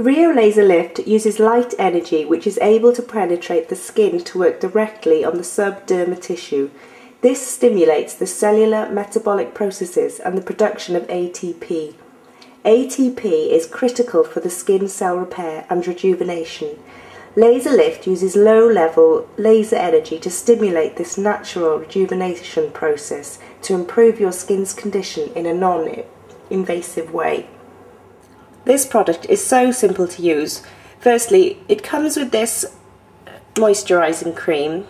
The Rio Laser Lift uses light energy which is able to penetrate the skin to work directly on the subdermal tissue. This stimulates the cellular metabolic processes and the production of ATP. ATP is critical for the skin cell repair and rejuvenation. Laser lift uses low level laser energy to stimulate this natural rejuvenation process to improve your skin's condition in a non invasive way. This product is so simple to use. Firstly, it comes with this moisturising cream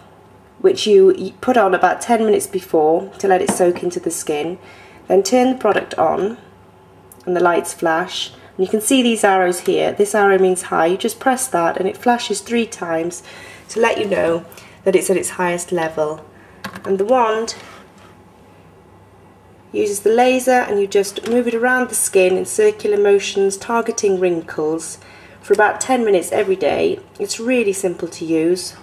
which you put on about 10 minutes before to let it soak into the skin. Then turn the product on and the lights flash and you can see these arrows here. This arrow means high. You just press that and it flashes three times to let you know that it's at its highest level. And the wand uses the laser and you just move it around the skin in circular motions targeting wrinkles for about 10 minutes every day. It's really simple to use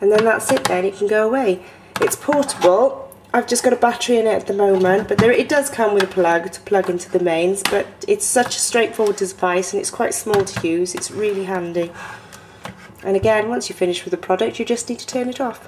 and then that's it then, it can go away. It's portable I've just got a battery in it at the moment, but there, it does come with a plug to plug into the mains, but it's such a straightforward device and it's quite small to use, it's really handy. And again, once you finish with the product, you just need to turn it off.